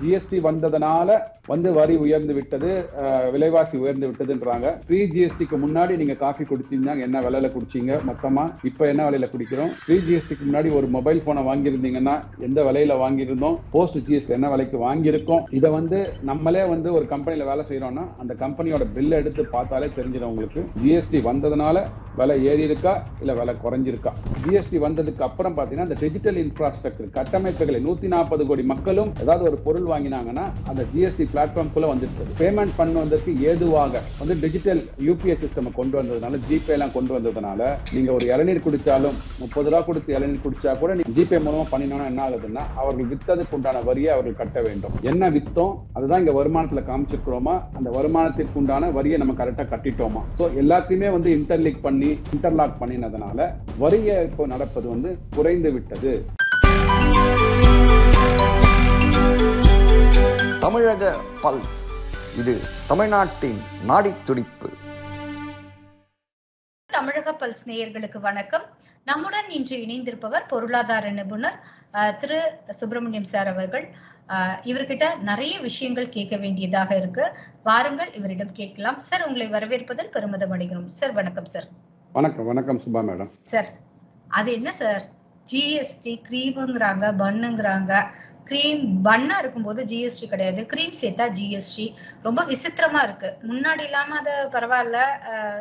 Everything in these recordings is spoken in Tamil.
ஜிஎஸ்டி வந்ததுனால வந்து வரி உயர்ந்து விட்டது விலைவாசி உயர்ந்து விட்டதுன்றாங்க. ப்ரீ ஜிஎஸ்டிக்கு முன்னாடி நீங்க காஃபி குடிச்சீங்கன்னா என்ன விலையில குடிச்சீங்க? மொத்தமா இப்ப என்ன விலையில குடிக்கிறோம்? ப்ரீ ஜிஎஸ்டிக்கு முன்னாடி ஒரு மொபைல் போனை வாங்கியிருந்தீங்கன்னா எந்த விலையில வாங்கியிருந்தோம்? போஸ்ட் ஜிஎஸ்டி என்ன விலைக்கு வாங்கியிருக்கோம்? இதை வந்து நம்மளே வந்து ஒரு கம்பெனியில வேலை செய்யறோம்னா அந்த கம்பெனியோட பில் எடுத்து பார்த்தாலே தெரிஞ்சிடும் உங்களுக்கு. ஜிஎஸ்டி வந்ததுனால விலை ஏறி இருக்கா இல்ல விலை குறைஞ்சிருக்கா? ஜிஎஸ்டி வந்ததுக்கு அப்புறம் பாத்தீங்கன்னா இந்த டிஜிட்டல் இன்ஃப்ராஸ்ட்ரக்சர் கட்டமைப்புகளை நூத்தி நாற்பது கோடி மக்களும் ஏதாவது ஒரு பொருள் வாங்கினாங்கன்னா அந்த ஜிஎஸ்டி பிளாட்ஃபார்ம்குள்ள வந்துட்டு பேமெண்ட் பண்ணுவதற்கு ஏதுவாக வந்து டிஜிட்டல் யூபிஐ சிஸ்டம் கொண்டு வந்ததுனால ஜிபே எல்லாம் கொண்டு வந்ததுனால நீங்க ஒரு இளநீர் குடிச்சாலும் முப்பது ரூபா கொடுத்து இளநீர் குடிச்சா கூட நீங்க ஜிபே மூலமா பண்ணினோம்னா என்ன ஆகுதுன்னா அவர்கள் வித்ததுக்கு உண்டான வரியை அவர்கள் கட்ட வேண்டும். என்ன வித்தோம்? அதுதான் இங்க வருமானத்துல காமிச்சிருக்கிறோமா? அந்த வருமானத்திற்கு உண்டான வரியை நம்ம கரெக்டா கட்டிட்டோமா? ஸோ எல்லாத்தையுமே வந்து இன்டர்லிக் பண்ணி இன்டர்லாக் பண்ணினதுனால வரியை இப்போ நடப்பது வந்து குறைந்து விட்டது. தமிழக பல்ஸ். இது தமிழ்நாட்டின் நாடித் துடிப்பு. தமிழக பல்ஸ் நேயர்களுக்கு வணக்கம். நம்முடன் இன்று இணைந்திருப்பவர் பொருளாதார நிபுணர் திரு. சுப்பிரமணியம் சார் அவர்கள். இவர்கிட்ட நிறைய விஷயங்கள் கேட்க வேண்டியதாக இருக்கு. வாருங்கள் இவரிடம் கேட்கலாம். சார் உங்களை வரவேற்பதில் பெருமிதம் அடைகிறோம். சார் வணக்கம் சார். வணக்கம் வணக்கம் சுபா மேடம். சார் அது என்ன சார்? ஜிஎஸ்டி க்ரீமுங்கிறாங்க பன்னுங்கிறாங்க க்ரீம் பன்னா இருக்கும்போது ஜிஎஸ்டி கிடையாது. க்ரீம் சேர்த்தா ஜிஎஸ்டி ரொம்ப விசித்திரமா இருக்கு. முன்னாடி இல்லாம அது பரவாயில்ல.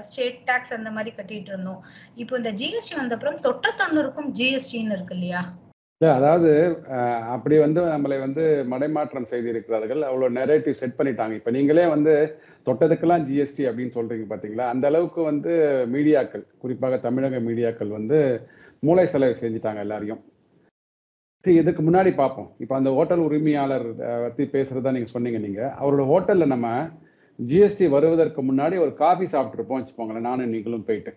ஸ்டேட் டாக்ஸ் அந்த மாதிரி கட்டிட்டு இருந்தோம். இப்போ இந்த ஜிஎஸ்டி வந்த அப்புறம் தொட்ட தொண்ணூறுக்கும் ஜிஎஸ்டின்னு இருக்கு இல்லையா? இல்லை அதாவது அப்படி வந்து நம்மளை வந்து மடைமாற்றம் செய்திருக்கிறார்கள். அவ்வளோ நெரேட்டிவ் செட் பண்ணிட்டாங்க. இப்போ நீங்களே வந்து தொட்டதுக்கெல்லாம் ஜிஎஸ்டி அப்படின்னு சொல்றீங்க பார்த்தீங்களா? அந்த அளவுக்கு வந்து மீடியாக்கள் குறிப்பாக தமிழக மீடியாக்கள் வந்து மூளை செலவு செஞ்சுட்டாங்க எல்லாரையும். சரி இதுக்கு முன்னாடி பார்ப்போம். இப்போ அந்த ஹோட்டல் உரிமையாளர் பற்றி பேசுகிறதா பேசுறதா சொன்னீங்க நீங்கள் அவரோட ஹோட்டலில் நம்ம ஜிஎஸ்டி வருவதற்கு முன்னாடி ஒரு காஃபி சாப்பிட்ருப்போம் வச்சுக்கோங்களேன். நானும் நீங்களும் போயிட்டு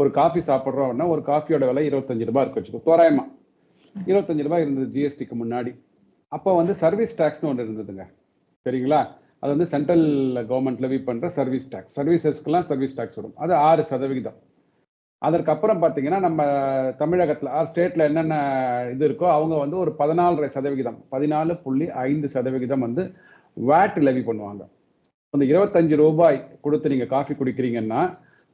ஒரு காஃபி சாப்பிட்றோம் அப்படின்னா ஒரு காஃபியோட விலை இருபத்தஞ்சு ரூபாய் இருக்கு வச்சுக்கோ தோராயமா. இருபத்தஞ்சு ரூபாய் இருந்தது ஜிஎஸ்டிக்கு முன்னாடி. அப்போ வந்து சர்வீஸ் டேக்ஸ்னு ஒன்று இருந்ததுங்க. சரிங்களா? அது வந்து சென்ட்ரல் கவர்மெண்ட் லெவி பண்ணுற சர்வீஸ் டேக்ஸ். சர்வீசஸ்க்கெல்லாம் சர்வீஸ் டேக்ஸ் வரும். அது ஆறு சதவிகிதம். அதற்கப்புறம் பார்த்தீங்கன்னா நம்ம தமிழகத்தில் ஸ்டேட்டில் என்னென்ன இது இருக்கோ அவங்க வந்து ஒரு பதினாலரை சதவிகிதம் பதினாலு புள்ளி ஐந்து சதவிகிதம் வந்து வேட் லெவி பண்ணுவாங்க. அந்த இருபத்தஞ்சு ரூபாய் கொடுத்து நீங்கள் காஃபி குடிக்கிறீங்கன்னா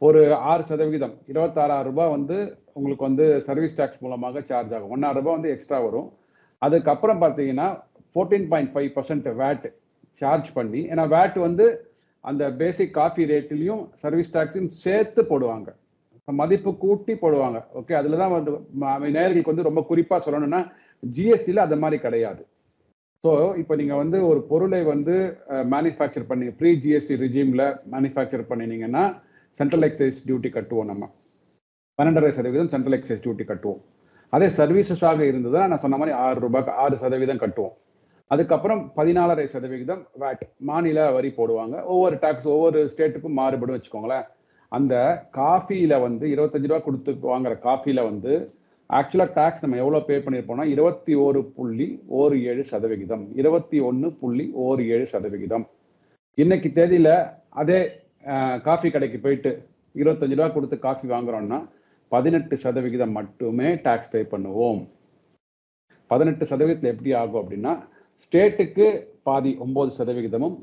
ஒரு ஆறு சதவிகிதம் இருபத்தாறாயிரம் ரூபாய் வந்து உங்களுக்கு வந்து சர்வீஸ் டேக்ஸ் மூலமாக சார்ஜ் ஆகும். ஒன்றாயிரம் ரூபாய் வந்து எக்ஸ்ட்ரா வரும். அதுக்கப்புறம் பார்த்தீங்கன்னா fourteen point five percent VAT charge பண்ணி ஏன்னா வேட் வந்து அந்த பேசிக் காஃபி ரேட்லையும் சர்வீஸ் டேக்ஸையும் சேர்த்து போடுவாங்க. மதிப்பு கூட்டி போடுவாங்க. ஓகே அதில் தான் வந்து ம- நேயர்களுக்கு வந்து ரொம்ப குறிப்பாக சொல்லணும்னா ஜிஎஸ்டியில் அது மாதிரி கிடையாது. ஸோ இப்போ நீங்கள் வந்து ஒரு பொருளை வந்து மேனுஃபேக்சர் பண்ணி ப்ரீ ஜிஎஸ்டி ரிஜீமில் மேனுஃபேக்சர் பண்ணினீங்கன்னா சென்ட்ரல் எக்ஸைஸ் டியூட்டி கட்டுவோம் நம்ம. பன்னெண்டரை சதவீதம் சென்ட்ரல் எக்ஸைஸ் டியூட்டி கட்டுவோம். அதே சர்வீசஸாக இருந்ததுன்னா நான் சொன்ன மாதிரி ஆறு ரூபாய்க்கு ஆறு சதவீதம் கட்டுவோம். அதுக்கப்புறம் பதினாலரை சதவிகிதம் வேட் மாநில வரி போடுவாங்க. ஒவ்வொரு டேக்ஸ் ஒவ்வொரு ஸ்டேட்டுக்கும் மாறுபடும் வச்சுக்கோங்களேன். அந்த காஃபியில் வந்து இருபத்தஞ்சு ரூபா கொடுத்து வாங்குற காஃபியில் வந்து ஆக்சுவலாக டேக்ஸ் நம்ம எவ்வளோ பே பண்ணியிருப்போம்னா இருபத்தி ஒரு புள்ளி ஓரு ஏழு சதவிகிதம். இருபத்தி ஒன்று புள்ளி ஓரு ஏழு சதவிகிதம். இன்னைக்கு தேதியில் அதே காஃபி கடைக்கு போயிட்டு இருபத்தஞ்சு ரூபா கொடுத்து காஃபி வாங்குறோம்னா பதினெட்டு சதவிகிதம் மட்டுமே டேக்ஸ் பே பண்ணுவோம். பதினெட்டு சதவீதத்தில் எப்படி ஆகும் அப்படின்னா ஸ்டேட்டுக்கு பாதி ஒம்பது சதவிகிதமும்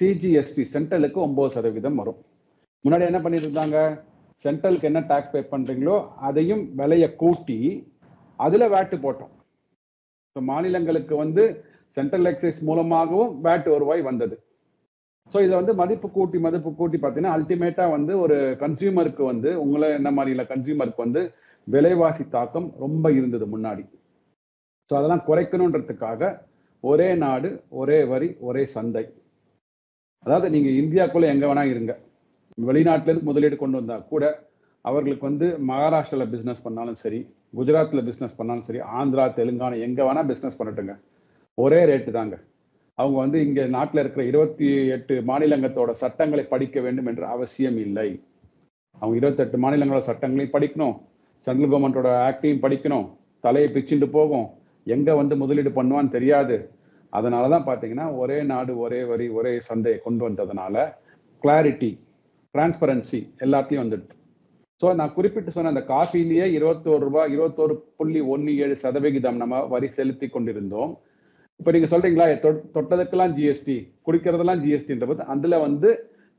சிஜிஎஸ்டி சென்ட்ரலுக்கு ஒம்பது சதவீதம் வரும். முன்னாடி என்ன பண்ணிட்டு இருந்தாங்க சென்ட்ரலுக்கு என்ன டாக்ஸ் பே பண்றீங்களோ அதையும் விலையை கூட்டி அதுல வேட்டு போட்டோம். ஸோ மாநிலங்களுக்கு வந்து சென்ட்ரல் எக்ஸைஸ் மூலமாகவும் வேட் வருவாய் வந்தது. ஸோ இதை வந்து மதிப்பு கூட்டி மதிப்பு கூட்டி பார்த்தீங்கன்னா அல்டிமேட்டா வந்து ஒரு கன்சியூமருக்கு வந்து உங்களை என்ன மாதிரில கன்சியூமருக்கு வந்து விலைவாசி தாக்கம் ரொம்ப இருந்தது முன்னாடி. ஸோ அதெல்லாம் குறைக்கணுன்றதுக்காக ஒரே நாடு ஒரே வரி ஒரே சந்தை. அதாவது நீங்க இந்தியாக்குள்ள எங்க வேணா இருங்க. வெளிநாட்டிலேருந்து முதலீடு கொண்டு வந்தால் கூட அவர்களுக்கு வந்து மகாராஷ்டிராவில் பிஸ்னஸ் பண்ணாலும் சரி குஜராத்தில் பிஸ்னஸ் பண்ணாலும் சரி ஆந்திரா தெலுங்கானா எங்கே வேணால் பிஸ்னஸ் பண்ணட்டுங்க. ஒரே ரேட்டு தாங்க. அவங்க வந்து இங்கே நாட்டில் இருக்கிற இருபத்தி எட்டு மாநிலங்களோட சட்டங்களை படிக்க வேண்டும் என்ற அவசியம் இல்லை. அவங்க இருபத்தெட்டு மாநிலங்களோட சட்டங்களையும் படிக்கணும். சென்ட்ரல் கவர்மெண்ட்டோட ஆக்டையும் படிக்கணும். தலையை பிச்சுட்டு போகும். எங்கே வந்து முதலீடு பண்ணுவான்னு தெரியாது. அதனால தான் பார்த்தீங்கன்னா ஒரே நாடு ஒரே வரி ஒரே சந்தையை கொண்டு வந்ததுனால கிளாரிட்டி டிரான்ஸ்பரன்சி எல்லாத்தையும் வந்துடுது ஸோ நான் குறிப்பிட்டு சொன்ன அந்த காஃபிலேயே இருபத்தோரு ரூபாய் இருபத்தோரு புள்ளி ஒன்று ஏழு சதவிகிதம் நம்ம வரி செலுத்தி கொண்டிருந்தோம். இப்போ நீங்கள் சொல்கிறீங்களா தொட்டதுக்கெல்லாம் ஜிஎஸ்டி குடிக்கிறதெல்லாம் ஜிஎஸ்டின்ற போது அதில் வந்து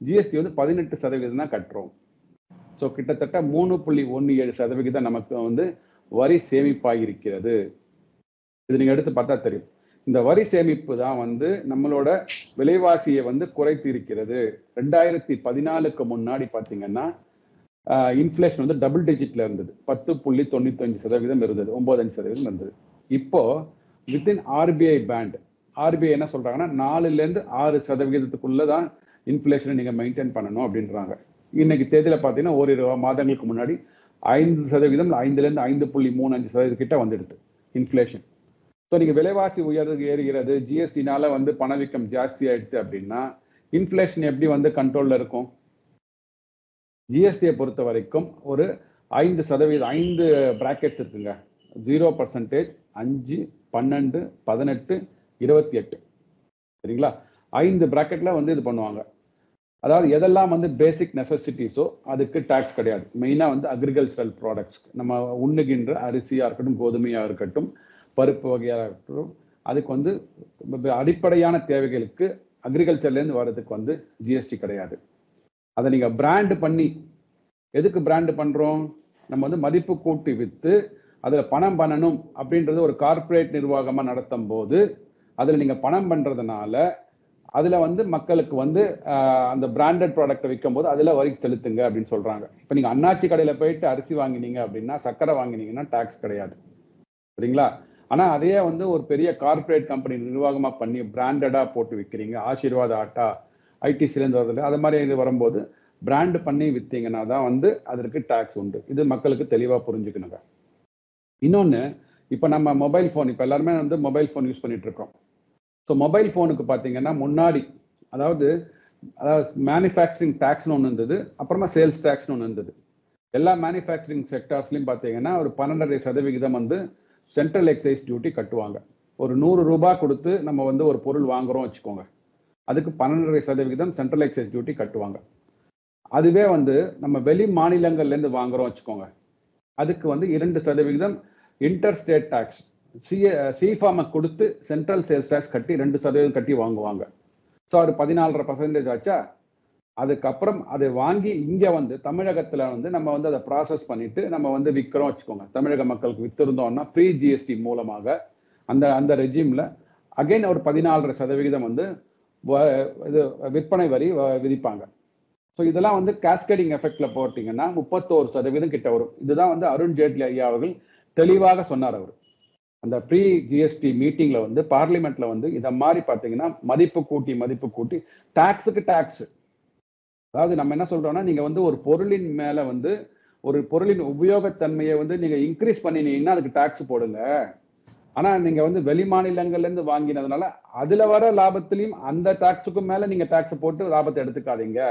ஜிஎஸ்டி வந்து பதினெட்டு சதவிகிதம் தான் கட்டுறோம். ஸோ கிட்டத்தட்ட மூணு புள்ளி ஒன்று ஏழு சதவிகிதம் நமக்கு வந்து வரி சேமிப்பாக இருக்கிறது இது நீங்கள் எடுத்து பார்த்தா தெரியும். இந்த வரி சேமிப்பு தான் வந்து நம்மளோட விலைவாசியை வந்து குறைத்து இருக்கிறது ரெண்டாயிரத்தி பதினாலுக்கு முன்னாடி பார்த்தீங்கன்னா இன்ஃப்ளேஷன் வந்து டபுள் டிஜிட்ல இருந்தது. பத்து புள்ளி தொண்ணூத்தஞ்சு சதவீதம் இருந்தது. ஒன்பதஞ்சு சதவீதம் இருந்தது. இப்போ வித்தின் ஆர்பிஐ பேண்ட் ஆர்பிஐ என்ன சொல்றாங்கன்னா நாலுலேருந்து ஆறு சதவீதத்துக்குள்ள தான் இன்ஃப்ளேஷனை நீங்கள் மெயின்டைன் பண்ணணும் அப்படின்றாங்க. இன்னைக்கு தேதியில் பார்த்தீங்கன்னா ஓரிரு மாதங்களுக்கு முன்னாடி ஐந்து சதவீதம் ஐந்துலேருந்து ஐந்து புள்ளி மூணு அஞ்சு சதவீதம் கிட்ட வந்துடுது இன்ஃப்ளேஷன் ஸோ நீங்கள் விலைவாசி உயர்வு ஏறுகிறது ஜிஎஸ்டினால வந்து பணவீக்கம் ஜாஸ்தி ஆயிடுச்சு அப்படின்னா இன்ஃப்ளேஷன் எப்படி வந்து கண்ட்ரோலில் இருக்கும்? ஜிஎஸ்டியை பொறுத்த வரைக்கும் ஒரு ஐந்து சதவீதம் ஐந்து பிராக்கெட்ஸ் இருக்குங்க. ஜீரோ பர்சன்டேஜ் அஞ்சு பன்னெண்டு பதினெட்டு இருபத்தி எட்டு. சரிங்களா? ஐந்து பிராக்கெட்ல வந்து இது பண்ணுவாங்க. அதாவது எதெல்லாம் வந்து பேசிக் நெசசிட்டிஸோ அதுக்கு டேக்ஸ் கிடையாது. மெயினாக வந்து அக்ரிகல்ச்சரல் ப்ராடக்ட்ஸ் நம்ம உண்ணுகின்ற அரிசியாக இருக்கட்டும் கோதுமையாக இருக்கட்டும் பருப்பு வகையாக இருக்கட்டும் அதுக்கு வந்து அடிப்படையான தேவைகளுக்கு அக்ரிகல்ச்சர்லேருந்து வர்றதுக்கு வந்து ஜிஎஸ்டி கிடையாது. அதை நீங்கள் பிராண்டு பண்ணி எதுக்கு பிராண்டு பண்ணுறோம் நம்ம வந்து மதிப்பு கூட்டி விற்று அதில் பணம் பண்ணணும் அப்படின்றது ஒரு கார்ப்பரேட் நிர்வாகமாக நடத்தும் போது அதில் நீங்கள் பணம் பண்ணுறதுனால அதில் வந்து மக்களுக்கு வந்து அந்த பிராண்டட் ப்ராடக்ட்டை விற்கும் போது அதில் வரி செலுத்துங்க அப்படின்னு சொல்கிறாங்க இப்போ நீங்கள் அண்ணாச்சி கடையில் போயிட்டு அரிசி வாங்கினீங்க அப்படின்னா சர்க்கரை வாங்கினீங்கன்னா டேக்ஸ் கிடையாது. சரிங்களா? ஆனால் அதையே வந்து ஒரு பெரிய கார்ப்பரேட் கம்பெனி நிர்வாகமாக பண்ணி பிராண்டடாக போட்டு விற்கிறீங்க ஆசீர்வாத ஆட்டா ஐடிசிலேருந்து வரதில்ல அது மாதிரி இது வரும்போது பிராண்டு பண்ணி விற்றீங்கன்னா தான் வந்து அதற்கு டேக்ஸ் உண்டு. இது மக்களுக்கு தெளிவாக புரிஞ்சுக்கணுங்க. இன்னொன்று இப்போ நம்ம மொபைல் ஃபோன் இப்போ எல்லாருமே வந்து மொபைல் ஃபோன் யூஸ் பண்ணிட்டு இருக்கோம். ஸோ மொபைல் ஃபோனுக்கு பார்த்தீங்கன்னா முன்னாடி அதாவது அதாவது மேனுஃபேக்சரிங் டேக்ஸ்னு ஒன்று இருந்தது அப்புறமா சேல்ஸ் டேக்ஸ்னு ஒன்று இருந்தது. எல்லா மேனுஃபேக்சரிங் செக்டார்ஸ்லையும் பார்த்தீங்கன்னா ஒரு பன்னெண்டரை சதவிகிதம் வந்து சென்ட்ரல் எக்ஸைஸ் டியூட்டி கட்டுவாங்க. ஒரு நூறு ரூபாய் கொடுத்து நம்ம வந்து ஒரு பொருள் வாங்குறோம் வச்சுக்கோங்க. அதுக்கு பன்னெண்டரை சதவிகிதம் சென்ட்ரல் எக்ஸைஸ் டியூட்டி கட்டுவாங்க. அதுவே வந்து நம்ம வெளி மாநிலங்கள்லேருந்து வாங்குறோம் வச்சுக்கோங்க. அதுக்கு வந்து இரண்டு சதவிகிதம் இன்டர் ஸ்டேட் டேக்ஸ் சி சிஃபார்மை கொடுத்து சென்ட்ரல் சேல்ஸ் டேக்ஸ் கட்டி ரெண்டு சதவீதம் கட்டி வாங்குவாங்க. ஸோ அது பதினாலரை பர்சன்டேஜ் ஆச்சா? அதுக்கப்புறம் அதை வாங்கி இங்கே வந்து தமிழகத்தில் வந்து நம்ம வந்து அதை ப்ராசஸ் பண்ணிட்டு நம்ம வந்து விற்கிறோம் வச்சுக்கோங்க. தமிழக மக்களுக்கு வித்திருந்தோம்னா ப்ரீ ஜிஎஸ்டி மூலமாக அந்த அந்த ரெஜிமில் அகைன் ஒரு பதினாலரை சதவிகிதம் வந்து வ- இது விற்பனை வரி வ- விதிப்பாங்க. ஸோ இதெல்லாம் வந்து காஸ்கேடிங் எஃபெக்ட்ல போட்டிங்கன்னா முப்பத்தோரு சதவீதம் கிட்ட வரும். இதுதான் வந்து அருண் ஜேட்லி ஐயா அவர்கள் தெளிவாக சொன்னார் அவர். அந்த ப்ரீ ஜிஎஸ்டி மீட்டிங்ல வந்து பார்லிமெண்ட்ல வந்து இதை மாதிரி பார்த்தீங்கன்னா மதிப்பு கூட்டி மதிப்பு கூட்டி டாக்ஸுக்கு டாக்ஸ் அதாவது நம்ம என்ன சொல்றோம்னா நீங்க வந்து ஒரு பொருளின் மேல வந்து ஒரு பொருளின் உபயோகத்தன்மையை வந்து நீங்க இன்க்ரீஸ் பண்ணினீங்கன்னா அதுக்கு டாக்ஸ் போடுங்க. ஆனா நீங்க வந்து வெளி மாநிலங்கள்ல இருந்து வாங்கினதுனால அதுல வர லாபத்திலையும் அந்த டாக்ஸுக்கும் மேல நீங்க டாக்ஸ் போட்டு லாபத்தை எடுத்துக்காதீங்க.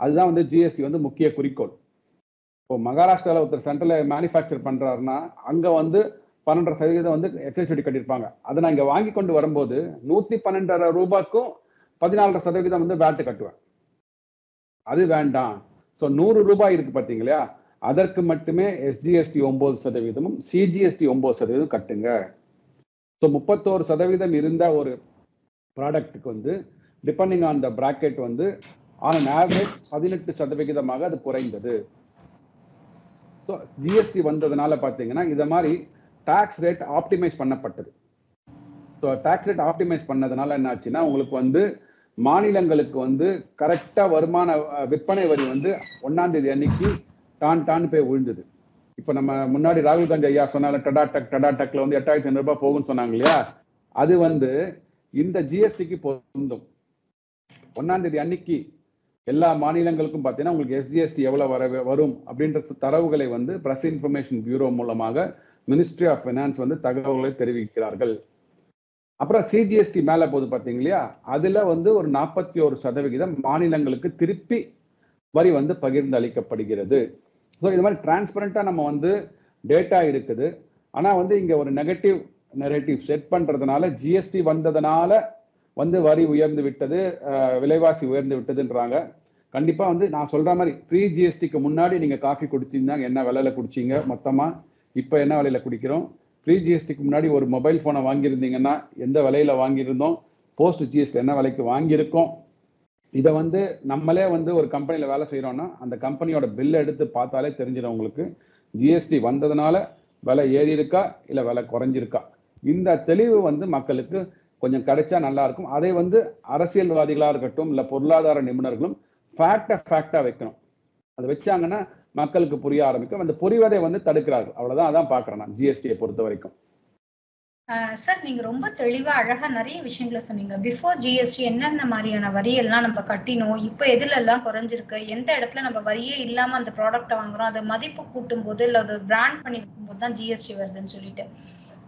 அதுதான் வந்து ஜிஎஸ்டி வந்து முக்கிய குறிக்கோள். இப்போ மகாராஷ்டிரால ஒருத்தர் சென்ட்ரல் மேனுஃபேக்சர் பண்றாருன்னா அங்க வந்து பன்னெண்டரை சதவீதம் வந்து எக்ஸைஸ் டியூட்டி கட்டியிருப்பாங்க. அதை நான் இங்க வாங்கி கொண்டு வரும்போது நூத்தி பன்னெண்டரை ரூபாய்க்கும் பதினாலரை சதவீதம் வந்து வேட்டு கட்டுவேன். அது வேண்டாம். ஸோ நூறு ரூபாய் இருக்கு பார்த்தீங்களா? அதற்கு மட்டுமே எஸ்ஜிஎஸ்டி ஒன்பது சதவீதமும் சிஜிஎஸ்டி ஒன்பது சதவீதம் கட்டுங்க. ஸோ முப்பத்தோரு சதவீதம் இருந்த ஒரு ப்ராடக்ட்டுக்கு வந்து டிபெண்டிங் ஆன் த ப்ராக்கெட் வந்து ஆன் ஆவரேஜ் பதினெட்டு சதவிகிதமாக அது குறைந்தது. ஸோ ஜிஎஸ்டி வந்ததுனால பார்த்தீங்கன்னா இதை மாதிரி டேக்ஸ் ரேட் ஆப்டிமைஸ் பண்ணப்பட்டது. ஸோ டேக்ஸ் ரேட் ஆப்டிமைஸ் பண்ணதுனால என்ன ஆச்சுன்னா உங்களுக்கு வந்து மாநிலங்களுக்கு வந்து கரெக்டாக வருமான விற்பனை வரி வந்து ஒன்னாம் தேதி அன்னைக்கு டான் டான் போய் விழுந்தது. இப்போ நம்ம முன்னாடி ராகுல் காந்தி ஐயா சொன்னால டடா டக் டடா டக்ல வந்து எட்டாயிரத்தி ஐநூறுபா போகும்னு சொன்னாங்க இல்லையா? அது வந்து இந்த ஜிஎஸ்டிக்கு பொருந்தும். ஒன்னாம் தேதி அன்னைக்கு எல்லா மாநிலங்களுக்கும் பார்த்தீங்கன்னா உங்களுக்கு எஸ்ஜிஎஸ்டி எவ்வளோ வர வரும் அப்படின்ற தரவுகளை வந்து பிரஸ் இன்ஃபர்மேஷன் பியூரோ மூலமாக மினிஸ்ட்ரி ஆஃப் ஃபினான்ஸ் வந்து தகவல்களை தெரிவிக்கிறார்கள். அப்புறம் சிஜிஎஸ்டி மேலே போகுது பார்த்தீங்க இல்லையா அதில் வந்து ஒரு நாற்பத்தி ஒரு சதவிகிதம் மாநிலங்களுக்கு திருப்பி வரி வந்து பகிர்ந்து அளிக்கப்படுகிறது. ஸோ இது மாதிரி டிரான்ஸ்பரண்ட்டாக நம்ம வந்து டேட்டா இருக்குது. ஆனால் வந்து இங்கே ஒரு நெகட்டிவ் நெரேட்டிவ் செட் பண்ணுறதுனால ஜிஎஸ்டி வந்ததுனால வந்து வரி உயர்ந்து விட்டது விலைவாசி உயர்ந்து விட்டதுன்றாங்க. கண்டிப்பாக வந்து நான் சொல்கிற மாதிரி ப்ரீ ஜிஎஸ்டிக்கு முன்னாடி நீங்கள் காஃபி குடிச்சிருந்தாங்க என்ன விலையில் குடிச்சீங்க? மொத்தமாக இப்போ என்ன விலையில் குடிக்கிறோம்? ப்ரீ ஜிஎஸ்டிக்கு முன்னாடி ஒரு மொபைல் ஃபோனை வாங்கியிருந்தீங்கன்னா எந்த விலையில் வாங்கியிருந்தோம்? போஸ்ட் ஜிஎஸ்டி என்ன விலைக்கு வாங்கியிருக்கோம்? இதை வந்து நம்மளே வந்து ஒரு கம்பெனியில் வேலை செய்கிறோன்னா அந்த கம்பெனியோட பில் எடுத்து பார்த்தாலே தெரிஞ்சிடும் உங்களுக்கு. ஜிஎஸ்டி வந்ததுனால விலை ஏறி இருக்கா இல்லை விலை குறைஞ்சிருக்கா? இந்த தெளிவு வந்து மக்களுக்கு கொஞ்சம் கிடைச்சா நல்லா இருக்கும். அதை வந்து அரசியல்வாதிகளாக இருக்கட்டும் இல்லை பொருளாதார நிபுணர்களும் ஃபேக்டை ஃபேக்டாக வைக்கணும். அது வச்சாங்கன்னா மக்களுக்கு புரிய ஆரம்பிக்கும். அந்த புரிவதை வந்து தடுக்கிறார்கள். அவ்வளவுதான் அதான் பாக்குறேன் நான் ஜிஎஸ்டியை பொறுத்த வரைக்கும். சார் நீங்க ரொம்ப தெளிவா அழகா நிறைய விஷயங்களை சொன்னீங்க. பிஃபோர் ஜிஎஸ்டி என்னென்ன மாதிரியான வரி எல்லாம் நம்ம கட்டினோம்? இப்போ எதுல எல்லாம் குறைஞ்சிருக்கு? எந்த இடத்துல நம்ம வரியே இல்லாம அந்த ப்ராடக்ட்டை வாங்குறோம்? அதை மதிப்பு கூட்டும் போது இல்ல அதை பிராண்ட் பண்ணி வைக்கும் போது தான் ஜிஎஸ்டி வருதுன்னு சொல்லிட்டு.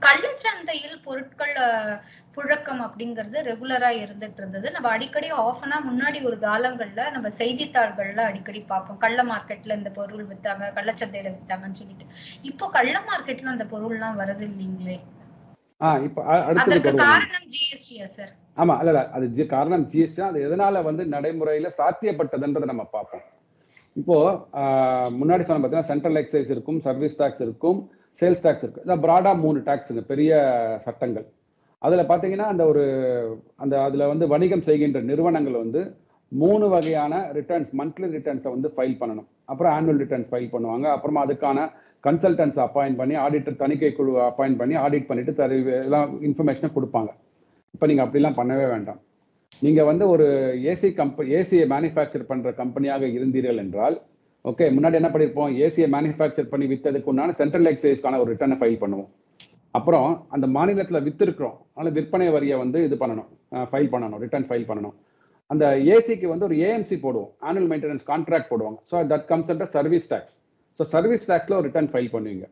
கள்ளச்சந்தையில் பொருட்கள் புழக்கம் அப்படிங்கிறது ரெகுலரா இருந்துட்டு இருந்தது. நம்ம அடிக்கடி ஆஃபனா முன்னாடி ஒரு காலங்கள்ல நம்ம செய்தித்தாள்கள்ல அடிக்கடி பார்ப்போம். கள்ள மார்க்கெட்ல இந்த பொருள் வித்தாங்க கள்ளச்சந்தையில வித்தாங்கன்னு சொல்லிட்டு. இப்போ கள்ள மார்க்கெட்ல அந்த பொருள்லாம் வரது இல்லைங்களே? காரணம் ஜிஎஸ்டியா சார் ஆமா இல்ல அது காரணம் ஜிஎஸ்டி அது எதனால வந்து நடைமுறையில சாத்தியப்பட்டதுன்றதை நம்ம பார்ப்போம். இப்போ முன்னாடி சொன்ன பார்த்தீங்கன்னா சென்ட்ரல் எக்ஸைஸ் இருக்கும் சர்வீஸ் டாக்ஸ் இருக்கும். சேல்ஸ் டேக்ஸ் இருக்குது இதான் ப்ராடாக மூணு டேக்ஸுங்க பெரிய சட்டங்கள். அதில் பார்த்தீங்கன்னா அந்த ஒரு அந்த அதில் வந்து வணிகம் செய்கின்ற நிறுவனங்கள் வந்து மூணு வகையான ரிட்டர்ன்ஸ் மந்த்லி ரிட்டர்ன்ஸை வந்து ஃபைல் பண்ணணும். அப்புறம் ஆனுவல் ரிட்டர்ன்ஸ் ஃபைல் பண்ணுவாங்க. அப்புறமா அதுக்கான கன்சல்டன்ஸ் அப்பாயிண்ட் பண்ணி ஆடிட்டர் தணிக்கை குழு அப்பாயிண்ட் பண்ணி ஆடிட் பண்ணிட்டு தரு எல்லாம் இன்ஃபர்மேஷனை கொடுப்பாங்க. இப்போ நீங்கள் அப்படிலாம் பண்ணவே வேண்டாம். நீங்கள் வந்து ஒரு ஏசி கம்பெனி ஏசியை மேனுஃபேக்சர் பண்ணுற கம்பெனியாக இருந்தீர்கள் என்றால் ஓகே முன்னாடி என்ன பண்ணியிருப்போம் ஏசியை மேனுஃபேக்சர் பண்ணி விற்றதுக்கு உண்டான சென்ட்ரல் எக்ஸைஸ்க்கான ஒரு ரிட்டர்னை ஃபைல் பண்ணுவோம். அப்புறம் அந்த மாநிலத்தில் விற்றுருக்குறோம் அதனால் விற்பனை வரியை வந்து இது பண்ணணும். ஃபைல் பண்ணணும். ரிட்டர்ன் ஃபைல் பண்ணணும். அந்த ஏசிக்கு வந்து ஒரு ஏஎம்சி போடுவோம். ஆனுவல் மெயின்டெனன்ஸ் கான்ட்ராக்ட் போடுவாங்க. So that comes under service tax so service டேக்ஸில் ஒரு ரிட்டர்ன் ஃபைல் பண்ணுவீங்க.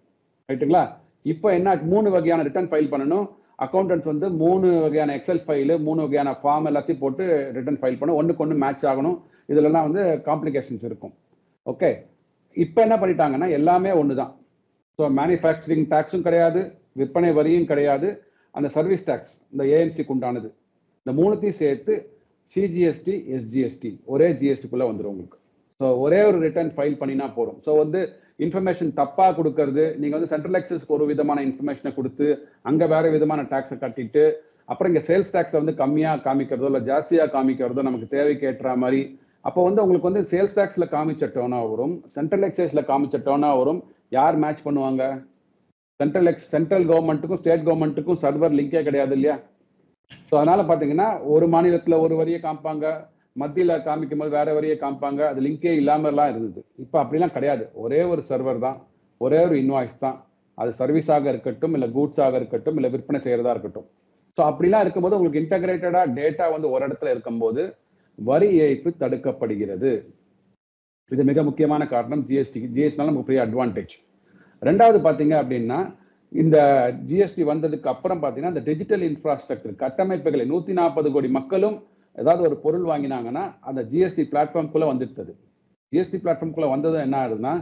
ரைட்டுங்களா இப்போ என்ன மூணு வகையான ரிட்டர்ன் ஃபைல் பண்ணணும். அக்கௌண்டன்ஸ் வந்து மூணு வகையான எக்ஸல் ஃபைலு மூணு வகையான ஃபார்ம் எல்லாத்தையும் போட்டு ரிட்டர்ன் ஃபைல் பண்ணணும். ஒன்றுக்கு ஒன்று மேட்ச் ஆகணும். இதுலலாம் வந்து காம்ப்ளிகேஷன்ஸ் இருக்கும். ஓகே. இப்போ என்ன பண்ணிட்டாங்கன்னா எல்லாமே ஒன்று தான் ஸோ மேனுஃபேக்சரிங் டேக்ஸும் கிடையாது விற்பனை வரியும் கிடையாது அந்த சர்வீஸ் டேக்ஸ் இந்த ஏஎம்சிக்கு உண்டானது. இந்த மூணுத்தையும் சேர்த்து சிஜிஎஸ்டி எஸ்ஜிஎஸ்டி ஒரே ஜிஎஸ்டிக்குள்ளே வந்துடும் உங்களுக்கு. ஸோ ஒரே ஒரு ரிட்டர்ன் ஃபைல் பண்ணினா போதும். ஸோ வந்து இன்ஃபர்மேஷன் தப்பாக கொடுக்கறது நீங்கள் வந்து சென்ட்ரல் எக்ஸஸ்க்கு ஒரு விதமான இன்ஃபர்மேஷனை கொடுத்து அங்கே வேறு விதமான டேக்ஸை கட்டிட்டு அப்புறம் இங்கே சேல்ஸ் டேக்ஸை வந்து கம்மியாக காமிக்கிறதோ இல்லை ஜாஸ்தியாக காமிக்கிறதோ நமக்கு தேவைக்கு ஏற்ற மாதிரி அப்போ வந்து உங்களுக்கு வந்து சேல்ஸ் டாக்ஸில் காமிச்ச டோனா வரும் சென்ட்ரல் எக்ஸைஸில் காமிச்ச டோனா வரும் யார் மேட்ச் பண்ணுவாங்க? சென்ட்ரல் எக்ஸ் சென்ட்ரல் கவர்மெண்ட்டுக்கும் ஸ்டேட் கவர்மெண்ட்டுக்கும் சர்வர் லிங்கே கிடையாது இல்லையா? ஸோ அதனால பார்த்தீங்கன்னா ஒரு மாநிலத்தில் ஒரு வரியை காமிப்பாங்க மத்தியில் காமிக்கும் போது வேற வரியை காமிப்பாங்க அது லிங்கே இல்லாமலாம் இருந்தது. இப்போ அப்படிலாம் கிடையாது. ஒரே ஒரு சர்வர் தான் ஒரே ஒரு இன்வாய்ஸ் தான். அது சர்வீஸாக இருக்கட்டும் இல்லை கூட்ஸாக இருக்கட்டும் இல்லை விற்பனை செய்யறதா இருக்கட்டும். ஸோ அப்படிலாம் இருக்கும்போது உங்களுக்கு இன்டகிரேட்டடா டேட்டா வந்து ஒரு இடத்துல இருக்கும்போது வரி ஏய்ப்பு தடுக்கப்படுகிறது. இது மிக முக்கியமான காரணம். ஜிஎஸ்டி ஜிஎஸ்டினால நமக்கு பெரிய அட்வான்டேஜ் ரெண்டாவது பார்த்தீங்க அப்படின்னா இந்த ஜிஎஸ்டி வந்ததுக்கு அப்புறம் பார்த்தீங்கன்னா இந்த டிஜிட்டல் இன்ஃப்ராஸ்ட்ரக்சர் கட்டமைப்புகளை நூற்றி நாற்பது கோடி மக்களும் ஏதாவது ஒரு பொருள் வாங்கினாங்கன்னா அந்த ஜிஎஸ்டி பிளாட்ஃபார்ம்குள்ளே வந்துட்டது. ஜிஎஸ்டி பிளாட்ஃபார்ம்குள்ளே வந்தது என்ன ஆகுதுன்னா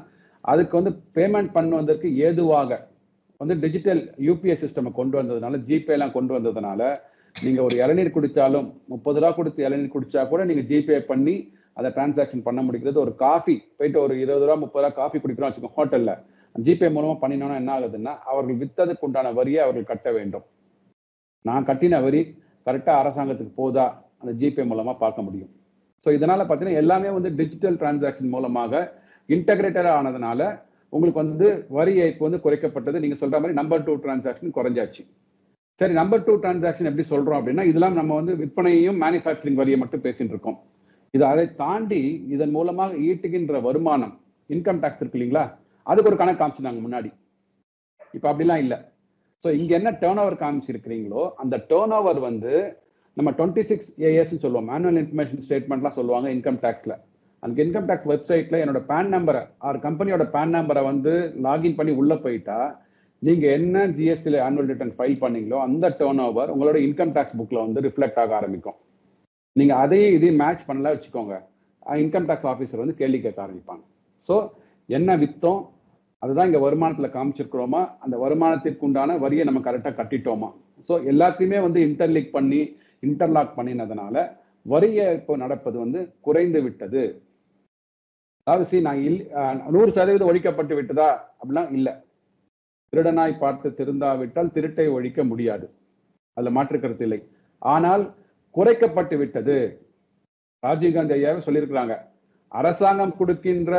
அதுக்கு வந்து பேமெண்ட் பண்ணுவதற்கு ஏதுவாக வந்து டிஜிட்டல் யூபிஐ சிஸ்டம் கொண்டு வந்ததுனால ஜிபேலாம் கொண்டு வந்ததுனால நீங்கள் ஒரு இளநீர் குடித்தாலும் முப்பது ரூபா கொடுத்து இளநீர் குடித்தா கூட நீங்கள் ஜிபே பண்ணி அதை டிரான்சாக்ஷன் பண்ண முடிக்கிறது ஒரு காஃபி போயிட்டு ஒரு இருபது ரூபா முப்பது ரூபா காஃபி குடிக்கிறோம் வச்சுக்கோங்க ஹோட்டலில் ஜிபே மூலமாக பண்ணினோம்னா என்ன ஆகுதுன்னா அவர்கள் விற்றதுக்கு உண்டான வரியை அவர்கள் கட்ட வேண்டும். நான் கட்டின வரி கரெக்டாக அரசாங்கத்துக்கு போதா அந்த ஜிபே மூலமாக பார்க்க முடியும். ஸோ இதனால் பார்த்தீங்கன்னா எல்லாமே வந்து டிஜிட்டல் டிரான்சாக்ஷன் மூலமாக இன்டகிரேட்டடாக ஆனதுனால உங்களுக்கு வந்து வரி ஏய்ப்பு வந்து குறைக்கப்பட்டது. நீங்கள் சொல்கிற மாதிரி நம்பர் டூ டிரான்சாக்ஷன் குறைஞ்சாச்சு. சரி நம்பர் டூ டிரான்சாக்ஷன் எப்படி சொல்றோம் அப்படின்னா இதெல்லாம் நம்ம வந்து விற்பனையும் மேனுஃபேக்சரிங் வரியை மட்டும் பேசிட்டு இருக்கோம். இது அதை தாண்டி இதன் மூலமாக ஈட்டுகின்ற வருமானம் இன்கம் டேக்ஸ் இருக்கு இல்லைங்களா? அதுக்கு ஒரு கணக்கு காமிச்சினாங்க முன்னாடி. இப்போ அப்படிலாம் இல்லை. ஸோ இங்கே என்ன டேர்ன் ஓவர் காமிச்சிருக்கிறீங்களோ அந்த டேர்ன் ஓவர் வந்து நம்ம டுவெண்ட்டி சிக்ஸ் ஏஎஸ்ன்னு சொல்லுவோம். மேனுவல் இன்ஃபர்மேஷன் ஸ்டேட்மெண்ட்லாம் சொல்லுவாங்க இன்கம் டேக்ஸில் அந்த இன்கம் டேக்ஸ் வெப்சைட்டில் என்னோட பேன் நம்பரை ஆர் கம்பெனியோட பேன் நம்பரை வந்து லாகின் பண்ணி உள்ளே போயிட்டா நீங்க என்ன ஜிஎஸ்டியில் ஆனுவல் ரிட்டர்ன் ஃபைல் பண்ணீங்களோ அந்த டேர்ன் ஓவர் உங்களோட இன்கம் டேக்ஸ் புக்ல வந்து ரிஃப்ளெக்ட் ஆக ஆரம்பிக்கும். நீங்க அதையும் இதையும் மேட்ச் பண்ணல வச்சுக்கோங்க. இன்கம் டேக்ஸ் ஆஃபீஸர் வந்து கேள்வி கேட்க ஆரம்பிப்பாங்க. ஸோ என்ன வித்தோம்? அதுதான் இங்க வருமானத்துல காமிச்சிருக்கிறோமா? அந்த வருமானத்திற்கு உண்டான வரியை நம்ம கரெக்டாக கட்டிட்டோமா? ஸோ எல்லாத்தையுமே வந்து இன்டர்லிக் பண்ணி இன்டர்லாக் பண்ணினதுனால வரியை இப்போ நடப்பது வந்து குறைந்து விட்டது. அதாவது சி நான் இல் நூறு சதவீதம் ஒழிக்கப்பட்டு விட்டதா? அப்படிலாம் இல்லை. திருடனாய் பார்த்து திருந்தாவிட்டால் திருட்டை ஒழிக்க முடியாது. அதில் மாற்று கருத்து இல்லை. ஆனால் குறைக்கப்பட்டு விட்டது. ராஜீவ்காந்தி ஐயாவே சொல்லியிருக்கிறாங்க. அரசாங்கம் கொடுக்கின்ற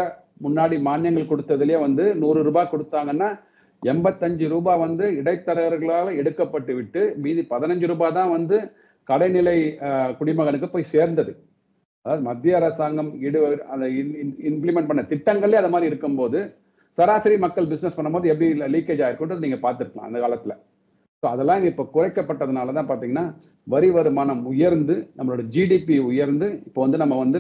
முன்னாடி மானியங்கள் கொடுத்ததுலேயே வந்து நூறு ரூபாய் கொடுத்தாங்கன்னா எண்பத்தஞ்சு ரூபாய் வந்து இடைத்தரகர்களால் எடுக்கப்பட்டு விட்டு மீதி பதினஞ்சு ரூபாய் தான் வந்து கடைநிலை குடிமகனுக்கு போய் சேர்ந்தது. அதாவது மத்திய அரசாங்கம் இடு அதை இம்ப்ளிமெண்ட் பண்ண திட்டங்களே அது மாதிரி இருக்கும்போது சராசரி மக்கள் பிஸ்னஸ் பண்ணும்போது எப்படி லீக்கேஜ் ஆயிருக்குன்றது நீங்க பார்த்துருக்கலாம் அந்த காலத்துல. ஸோ அதெல்லாம் இப்போ குறைக்கப்பட்டதுனால தான் பார்த்தீங்கன்னா வரி வருமானம் உயர்ந்து நம்மளோட ஜிடிபி உயர்ந்து இப்போ வந்து நம்ம வந்து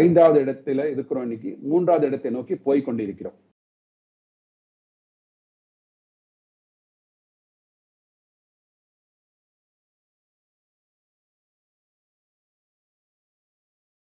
ஐந்தாவது இடத்துல இருக்கிறோம் இன்னைக்கு மூன்றாவது இடத்தை நோக்கி போய் கொண்டிருக்கிறோம்.